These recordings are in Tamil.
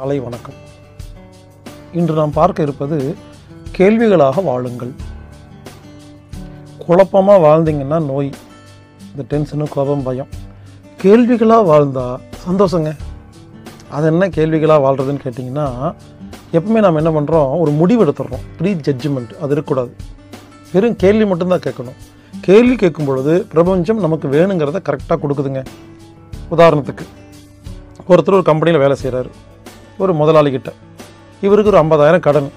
காலை வணக்கம். இன்று நாம் பார்க்க இருப்பது கேள்விகளாக வாழுங்கள். குழப்பமாக வாழ்ந்தீங்கன்னா நோய் இந்த டென்ஷனு கோபம் பயம். கேள்விகளாக வாழ்ந்தால் சந்தோஷங்க. அது என்ன கேள்விகளாக வாழ்கிறதுன்னு கேட்டிங்கன்னா எப்பவுமே நாம் என்ன பண்ணுறோம் ஒரு முடிவு எடுத்துடுறோம். ப்ரீ ஜட்ஜ்மெண்ட் அது இருக்கக்கூடாது. வெறும் கேள்வி மட்டும்தான் கேட்கணும். கேள்வி கேட்கும் பொழுது பிரபஞ்சம் நமக்கு வேணுங்கிறத கரெக்டாக கொடுக்குதுங்க. உதாரணத்துக்கு ஒருத்தர் ஒரு கம்பெனியில் வேலை செய்கிறாரு ஒரு முதலாளிகிட்ட. இவருக்கு ஒரு ஐம்பதாயிரம் கடன்.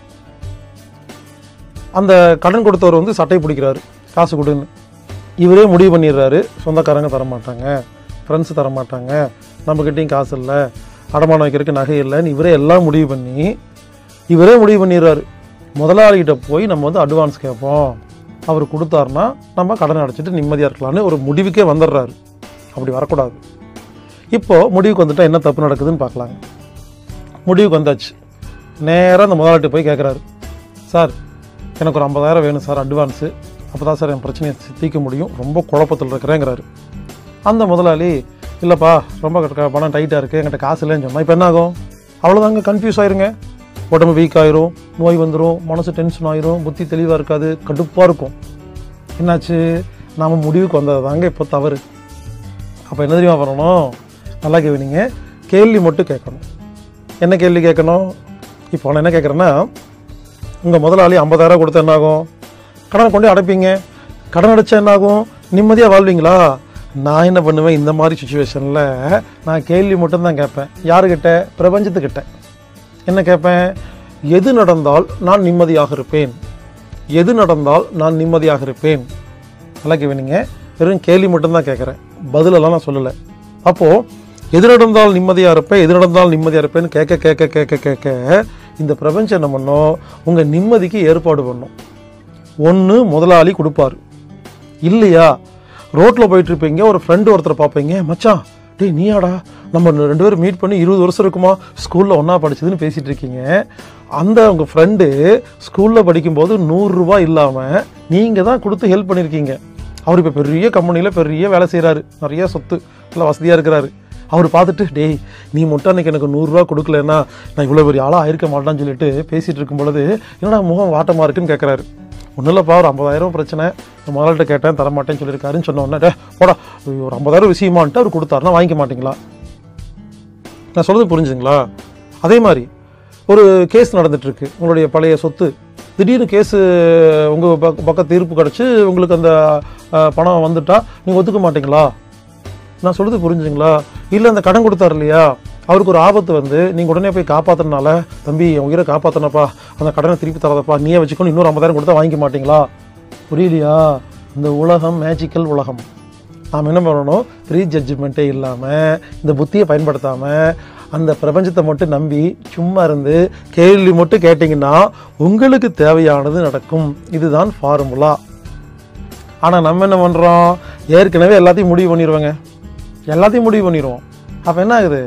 அந்த கடன் கொடுத்தவர் வந்து சட்டை பிடிக்கிறாரு காசு கொடுன்னு. இவரே முடிவு பண்ணிடுறாரு சொந்தக்காரங்க தர மாட்டாங்க ஃப்ரெண்ட்ஸ் தர மாட்டாங்க காசு இல்லை அடமானம் வைக்கிறதுக்கு நகை இல்லைன்னு இவரே எல்லாம் முடிவு பண்ணி இவரே முடிவு பண்ணிடுறாரு. முதலாளிகிட்ட போய் நம்ம வந்து அட்வான்ஸ் கேட்போம். அவர் கொடுத்தாருன்னா நம்ம கடன் அடைச்சிட்டு நிம்மதியாக இருக்கலாம்னு ஒரு முடிவுக்கே வந்துடுறாரு. அப்படி வரக்கூடாது. இப்போது முடிவுக்கு வந்துட்டால் என்ன தப்பு நடக்குதுன்னு பார்க்கலாங்க. முடிவுக்கு வந்தாச்சு. நேராக அந்த முதலாளிட்ட போய் கேட்குறாரு சார் எனக்கு ஒரு ஐம்பதாயிரம் வேணும் சார் அட்வான்ஸு அப்போ தான் சார் என் பிரச்சனையை தீர்க்க முடியும். ரொம்ப குழப்பத்தில் இருக்கிறேங்கிறாரு. அந்த முதலாளி இல்லைப்பா ரொம்ப பணம் டைட்டாக இருக்குது என்கிட்ட காசு இல்லைன்னு சொன்னால் இப்போ என்ன ஆகும் அவ்வளோதாங்க கன்ஃபியூஸ் ஆயிருங்க. உடம்பு வீக் ஆயிரும் நோய் வந்துடும் மனசு டென்ஷன் ஆயிரும் புத்தி தெளிவாக இருக்காது கடுப்பாக இருக்கும். என்னாச்சு? நாம் முடிவுக்கு வந்தது தாங்க இப்போ தவறு. அப்போ என்ன தெரியுமா பண்ணணும்? நல்லா கேவீங்க கேள்வி மட்டும் கேட்கணும். என்ன கேள்வி கேட்கணும்? இப்போ நான் என்ன கேட்குறேன்னா உங்கள் முதலாளி ஐம்பதாயிரம் கொடுத்தா என்ன ஆகும் கடனை கொண்டு அடைப்பீங்க. கடன் அடைச்சா என்னாகும்? நிம்மதியாக வாழ்வீங்களா? நான் என்ன பண்ணுவேன்? இந்த மாதிரி சுச்சுவேஷனில் நான் கேள்வி மட்டும்தான் கேட்பேன். யாருக்கிட்ட பிரபஞ்சத்துக்கிட்ட. என்ன கேட்பேன்? எது நடந்தால் நான் நிம்மதியாக இருப்பேன். எது நடந்தால் நான் நிம்மதியாக இருப்பேன். நல்லா கேவீங்க வெறும் கேள்வி மட்டும்தான் கேட்குறேன். பதிலெல்லாம் நான் சொல்லலை. அப்போது எது நடந்தால் நிம்மதியாக இருப்பேன் எது நடந்தால் நிம்மதியாக இருப்பேன்னு கேட்க கேட்க கேட்க கேட்க இந்த பிரபஞ்சம் என்ன பண்ணோம்? உங்கள் நிம்மதிக்கு ஏற்பாடு பண்ணும். ஒன்று முதலாளி கொடுப்பாரு. இல்லையா? ரோட்டில் போயிட்டு இருப்பீங்க ஒரு ஃப்ரெண்டு ஒருத்தரை பார்ப்பீங்க மச்சான் டேய் நீயாடா? நம்ம ரெண்டு பேரும் மீட் பண்ணி இருபது வருஷம் இருக்குமா? ஸ்கூலில் ஒன்றா படிச்சதுன்னு பேசிகிட்டு இருக்கீங்க. அந்த உங்கள் ஃப்ரெண்டு ஸ்கூலில் படிக்கும்போது நூறுரூவா இல்லாமல் நீங்கள் தான் கொடுத்து ஹெல்ப் பண்ணியிருக்கீங்க அவர் இப்போ பெரிய கம்பெனியில் பெரிய வேலை செய்கிறாரு நிறைய சொத்து நல்லா வசதியாக இருக்கிறாரு. அவர் பார்த்துட்டு டேய் நீ மட்டும் அன்னைக்கு எனக்கு நூறுரூவா கொடுக்கலன்னா நான் இவ்வளோ பெரிய ஆளாக ஆயிருக்க மாட்டேன்னு சொல்லிட்டு பேசிகிட்டு இருக்கும் பொழுது என்னடா முகம் வாட்டமாக இருக்குன்னு கேட்குறாரு ஒன்றும் இல்லைப்பா ஒரு ஐம்பதாயிரம் பிரச்சனை. முதல்கிட்ட முதலாளிட்ட கேட்டேன் தரமாட்டேன்னு சொல்லியிருக்காருன்னு சொன்ன "டே, போடா ஒரு ஐம்பதாயிரம் விஷயமான்ட்டு அவர் கொடுத்தாருன்னா வாங்கிக்க மாட்டீங்களா? நான் சொல்கிறது புரிஞ்சுங்களா அதே மாதிரி ஒரு கேஸ் நடந்துட்டுருக்கு. உங்களுடைய பழைய சொத்து. திடீர்னு கேஸு உங்கள் பக்க பக்கம் தீர்ப்பு கிடச்சி உங்களுக்கு அந்த பணம் வந்துட்டா நீங்கள் ஒத்துக்க மாட்டிங்களா? நான் சொல்கிறது புரிஞ்சுங்களா இல்லை அந்த கடன் கொடுத்தாரு இல்லையா? அவருக்கு ஒரு ஆபத்து வந்து நீங்கள் உடனே போய் காப்பாற்றினால தம்பி என் உயிரை காப்பாற்றினப்பா அந்த கடனை திருப்பி தரதப்பா நீயே வச்சுக்கணும் இன்னொரு ஐம்பதாயிரம் கொடுத்தா வாங்கிக்க மாட்டீங்களா? புரியலையா? இந்த உலகம் மேஜிக்கல் உலகம். நாம் என்ன பண்ணணும்? ப்ரீ ஜட்ஜ்மெண்ட்டே இல்லாமல் இந்த புத்தியை பயன்படுத்தாமல் அந்த பிரபஞ்சத்தை மட்டும் நம்பி சும்மா இருந்து கேள்வி மட்டும் கேட்டிங்கன்னா உங்களுக்கு தேவையானது நடக்கும். இதுதான் ஃபார்முலா ஆனால் நம்ம என்ன பண்ணுறோம் ஏற்கனவே எல்லாத்தையும் முடிவு பண்ணிடுவோங்க எல்லாத்தையும் முடிவு பண்ணிடுவோம். அப்போ என்ன ஆகுது?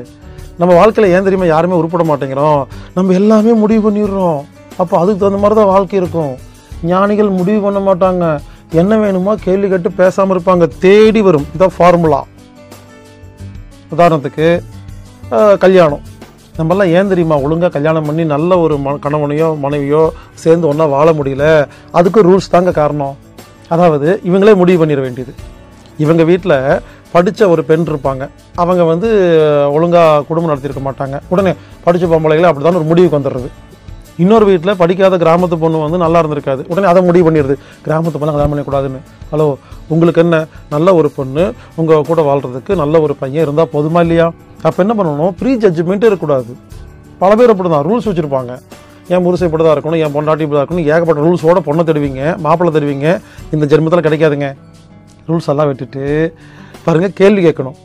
நம்ம வாழ்க்கையில் ஏன் தெரியுமா யாருமே உருப்பட மாட்டேங்கிறோம்? நம்ம எல்லாமே முடிவு பண்ணிடுறோம். அப்போ அதுக்கு தகுந்த மாதிரி தான் வாழ்க்கை இருக்கும். ஞானிகள் முடிவு பண்ண மாட்டாங்க. என்ன வேணுமோ கேள்வி கேட்டு பேசாமல் இருப்பாங்க. தேடி வரும். இதான் ஃபார்முலா உதாரணத்துக்கு கல்யாணம். நம்மெல்லாம் ஏன் தெரியுமா ஒழுங்காக கல்யாணம் பண்ணி நல்ல ஒரு ம கணவனையோ மனைவியோ சேர்ந்து ஒன்றா வாழ முடியல? அதுக்கு ரூல்ஸ் தாங்க காரணம். அதாவது இவங்களே முடிவு பண்ணிட வேண்டியது. இவங்க வீட்டில் படித்த ஒரு பெண் இருப்பாங்க. அவங்க வந்து ஒழுங்காக குடும்பம் நடத்தியிருக்க மாட்டாங்க. உடனே படித்த பொம்பளைகளை அப்படி தான் ஒரு முடிவுக்கு வந்துடுறது. இன்னொரு வீட்டில் படிக்காத கிராமத்து பொண்ணு வந்து நல்லா இருந்திருக்காது. உடனே அதை முடிவு பண்ணிடுது. கிராமத்து பொண்ணு கல்யாணம் பண்ணக்கூடாதுன்னு. ஹலோ உங்களுக்கு என்ன? நல்ல ஒரு பொண்ணு உங்கள் கூட வாழ்கிறதுக்கு நல்ல ஒரு பையன் இருந்தால் போதுமா இல்லையா? அப்போ என்ன பண்ணணும்? ப்ரீ ஜட்ஜ்மெண்ட்டே இருக்கக்கூடாது. பல பேர் அப்படி தான் ரூல்ஸ் வச்சுருப்பாங்க. என் முருசை இப்படி தான் இருக்கணும் என் பொண்டாட்டி இப்படி தான் இருக்கணும். ஏகப்பட்ட ரூல்ஸோட பொண்ணை தருவீங்க மாப்பிள்ளை தருவீங்க இந்த ஜென்மத்தில் கிடைக்காதுங்க. ரூல்ஸ் எல்லாம் விட்டுட்டு பாருங்கள் கேள்வி கேட்கணும்.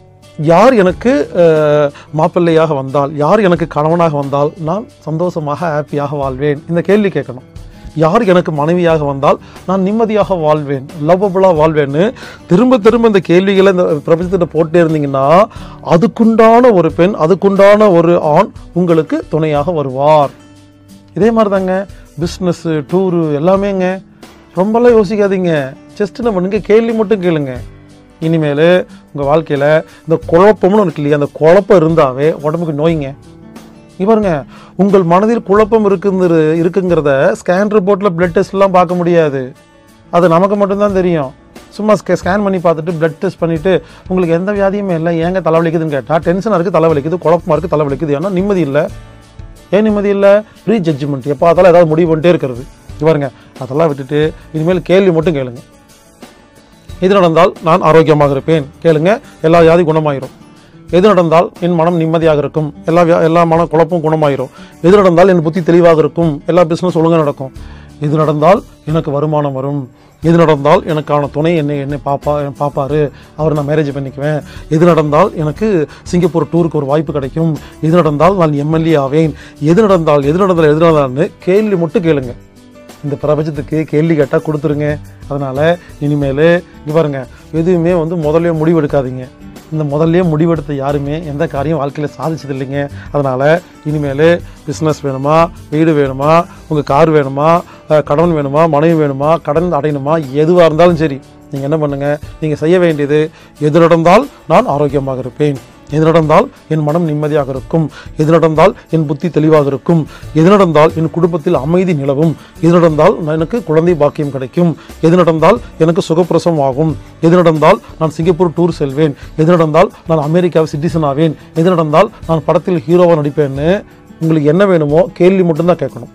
யார் எனக்கு மாப்பிள்ளையாக வந்தால் யார் எனக்கு கணவனாக வந்தால் நான் சந்தோஷமாக ஹாப்பியாக வாழ்வேன்? இந்த கேள்வி கேட்கணும். யார் எனக்கு மனைவியாக வந்தால் நான் நிம்மதியாக வாழ்வேன் லவ்வபுளாக வாழ்வேன்னு திரும்ப திரும்ப இந்த கேள்விகளை இந்த பிரபஞ்சத்திட்ட போட்டே இருந்தீங்கன்னா அதுக்குண்டான ஒரு பெண் அதுக்குண்டான ஒரு ஆண் உங்களுக்கு துணையாக வருவார். இதே மாதிரி தாங்க பிஸ்னஸ்ஸு டூரு எல்லாமேங்க. ரொம்பலாம் யோசிக்காதீங்க. ஜஸ்ட் நம்ம பண்ணுங்க கேள்வி மட்டும் கேளுங்க. இனிமேல் உங்கள் வாழ்க்கையில் இந்த குழப்பம்னு ஒன்று இல்லையா? அந்த குழப்பம் இருந்தாவே உடம்புக்கு நோய்ங்க. இவருங்க உங்கள் மனதில் குழப்பம் இருக்குங்கிற இருக்குங்கிறத ஸ்கேன் ரிப்போர்ட்டில் பிளட் டெஸ்ட்லாம் பார்க்க முடியாது. அது நமக்கு மட்டும்தான் தெரியும். சும்மா ஸ்கே ஸ்கேன் பண்ணி பார்த்துட்டு பிளட் டெஸ்ட் பண்ணிவிட்டு உங்களுக்கு எந்த வியாதியுமே இல்லை ஏங்க தலைவலிக்குதுன்னு கேட்டால் டென்ஷனாக இருக்குது தலைவலிக்குது குழப்பமாக இருக்குது தலைவலிக்குது ஏன்னா நிம்மதி இல்லை. ஏன் நிம்மதி இல்லை? ப்ரீ ஜட்ஜ்மெண்ட் எப்போ அதெல்லாம் ஏதாவது முடிவு பண்ணிட்டே இருக்கிறது. இவருங்க அதெல்லாம் விட்டுட்டு இனிமேல் கேள்வி மட்டும் கேளுங்க. இது நடந்தால் நான் ஆரோக்கியமாக இருப்பேன்? கேளுங்க. எல்லா வியாதி குணமாயிரும். எது நடந்தால் என் மனம் நிம்மதியாக இருக்கும்? எல்லா வியா எல்லா மன குழப்பம் குணமாயிரும். எது நடந்தால் என் புத்தி தெளிவாக இருக்கும்? எல்லா பிஸ்னஸ் ஒழுங்காக நடக்கும். எது நடந்தால் எனக்கு வருமானம் வரும். எது நடந்தால் எனக்கான துணை என்னை என்னை பாப்பா பார்ப்பாரு அவர் நான் மேரேஜ் பண்ணிக்குவேன். எது நடந்தால் எனக்கு சிங்கப்பூர் டூருக்கு ஒரு வாய்ப்பு கிடைக்கும். எது நடந்தால் நான் எம்எல்ஏ ஆவேன். எது நடந்தால் எது நடந்தால் எது நடந்தால்னு கேள்வி மட்டும் கேளுங்கள் இந்த பிரபஞ்சத்துக்கு கேள்வி கேட்டால் கொடுத்துருங்க. அதனால் இனிமேல் இங்கே பாருங்க எதுவுமே வந்து முதல்ல முடிவெடுக்காதீங்க. இந்த முதல்ல முடிவெடுத்த யாருமே எந்த காரியம் வாழ்க்கையில் சாதிச்சது இல்லைங்க அதனால் இனிமேல் பிஸ்னஸ் வேணுமா வீடு வேணுமா உங்கள் கார் வேணுமா கடன் வேணுமா மனைவி வேணுமா கடன் அடையணுமா எதுவாக இருந்தாலும் சரி நீங்கள் என்ன பண்ணுங்கள் நீங்கள் செய்ய வேண்டியது எது நடந்தால் நான் ஆரோக்கியமாக இருப்பேன். எது நடந்தால் என் மனம் நிம்மதியாக இருக்கும்? எது நடந்தால் என் புத்தி தெளிவாக இருக்கும்? எது நடந்தால் என் குடும்பத்தில் அமைதி நிலவும்? எது நடந்தால் நான் எனக்கு குழந்தை பாக்கியம் கிடைக்கும்? எது நடந்தால் எனக்கு சுகப்பிரசவம் ஆகும்? எது நடந்தால் நான் சிங்கப்பூர் டூர் செல்வேன்? எது நடந்தால் நான் அமெரிக்காவை சிட்டிசன் ஆவேன்? எது நடந்தால் நான் படத்தில் ஹீரோவாக நடிப்பேன்னு உங்களுக்கு என்ன வேணுமோ கேள்வி மட்டும்தான் கேட்கணும்.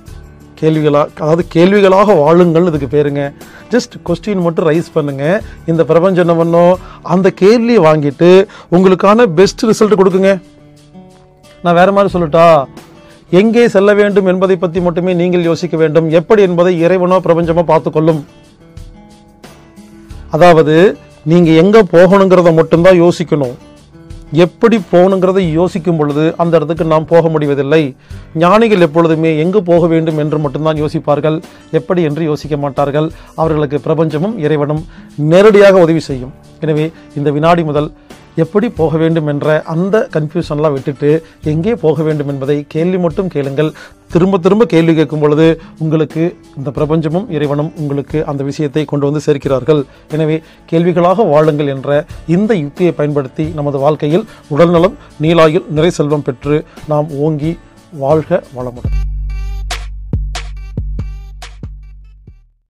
கேள்விகளாக அதாவது கேள்விகளாக வாழுங்கள்னு இதுக்கு பேருங்க. ஜஸ்ட் கொஸ்டின் மட்டும் ரைஸ் பண்ணுங்கள் இந்த பிரபஞ்சம் என்ன பண்ணும் அந்த கேள்வியை வாங்கிட்டு உங்களுக்கான பெஸ்ட் ரிசல்ட் கொடுக்குங்க. நான் வேறு மாதிரி சொல்லட்டா? எங்கே செல்ல வேண்டும் என்பதை பற்றி மட்டுமே நீங்கள் யோசிக்க வேண்டும். எப்படி என்பதை இறைவனோ பிரபஞ்சமோ பார்த்துக்கொள்ளும். அதாவது நீங்கள் எங்கே போகணுங்கிறத மட்டும்தான் யோசிக்கணும். எப்படி போகணுங்கிறதை யோசிக்கும் பொழுது அந்த இடத்துக்கு நாம் போக முடிவதில்லை. ஞானிகள் எப்பொழுதுமே எங்கு போக வேண்டும் என்று மட்டும்தான் யோசிப்பார்கள். எப்படி என்று யோசிக்க மாட்டார்கள். அவர்களுக்கு பிரபஞ்சமும் இறைவனும் நேரடியாக உதவி செய்யும். எனவே இந்த வினாடி முதல் எப்படி போக வேண்டும் என்ற அந்த கன்ஃபியூஷன்லாம் விட்டுட்டு எங்கே போக வேண்டும் என்பதை கேள்வி மட்டும் கேளுங்கள். திரும்ப திரும்ப கேள்வி கேட்கும் பொழுது உங்களுக்கு இந்த பிரபஞ்சமும் இறைவனும் உங்களுக்கு அந்த விஷயத்தை கொண்டு வந்து சேர்க்கிறார்கள். எனவே கேள்விகளாக வாழுங்கள் என்ற இந்த யுக்தியை பயன்படுத்தி நமது வாழ்க்கையில் உடல்நலம் நீலாயில் நிறை செல்வம் பெற்று நாம் ஓங்கி வாழ்க வளமுடன்.